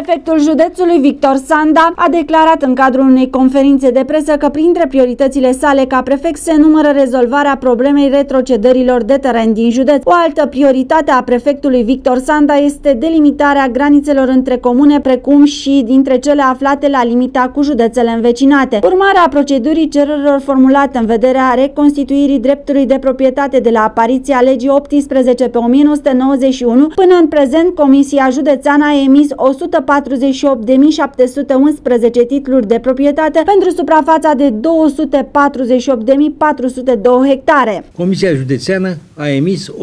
Prefectul județului Victor Sanda a declarat în cadrul unei conferințe de presă că printre prioritățile sale ca prefect se numără rezolvarea problemei retrocedărilor de teren din județ. O altă prioritate a prefectului Victor Sanda este delimitarea granițelor între comune precum și dintre cele aflate la limita cu județele învecinate. Urmarea procedurii cererilor formulate în vederea reconstituirii dreptului de proprietate de la apariția legii 18 pe 1991 până în prezent Comisia Județeană a emis 100 148.711 titluri de proprietate pentru suprafața de 248.402 hectare. Comisia Județeană a emis 148.711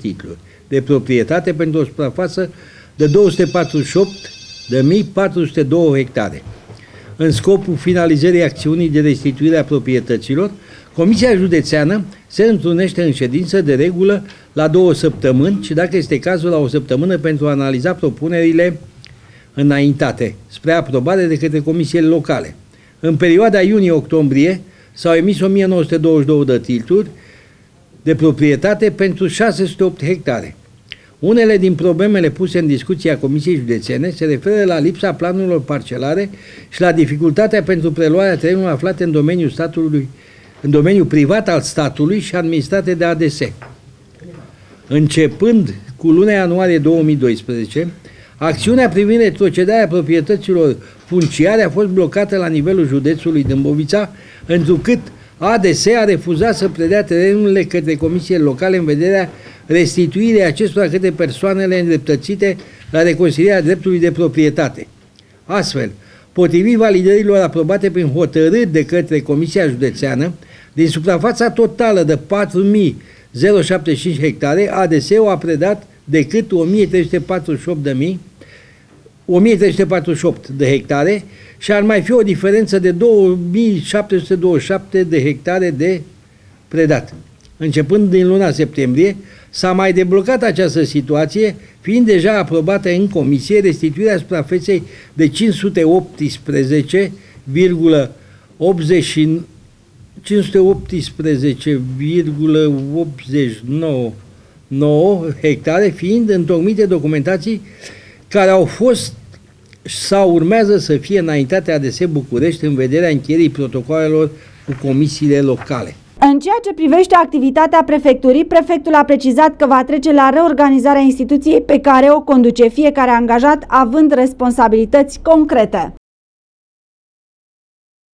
titluri de proprietate pentru o suprafață de 248.402 hectare. În scopul finalizării acțiunii de restituire a proprietăților, Comisia Județeană se întrunește în ședință de regulă la două săptămâni și dacă este cazul la o săptămână pentru a analiza propunerile înaintate spre aprobare de către comisiile locale. În perioada iunie-octombrie s-au emis 1922 de titluri de proprietate pentru 608 hectare. Unele din problemele puse în discuție a Comisiei Județene se referă la lipsa planurilor parcelare și la dificultatea pentru preluarea terenurilor aflate în domeniul statului în domeniul privat al statului și administrate de ADS. Începând cu luna ianuarie 2012, acțiunea privind retrocedarea proprietăților funciare a fost blocată la nivelul județului Dâmbovița, întrucât ADS a refuzat să predea terenurile către comisiile locale în vederea restituirii acestora către persoanele îndreptățite la reconcilierea dreptului de proprietate. Astfel, potrivit validărilor aprobate prin hotărâri de către Comisia Județeană, din suprafața totală de 4.075 hectare, ADS-ul a predat decât 1.348 1348 de hectare și ar mai fi o diferență de 2727 de hectare de predat. Începând din luna septembrie, s-a mai deblocat această situație, fiind deja aprobată în comisie restituirea suprafeței de 518,89 518,89 hectare, fiind întocmite documentații care au fost sau urmează să fie înaintate ADS București în vederea încheierii protocolelor cu comisiile locale. În ceea ce privește activitatea prefecturii, prefectul a precizat că va trece la reorganizarea instituției pe care o conduce fiecare angajat având responsabilități concrete.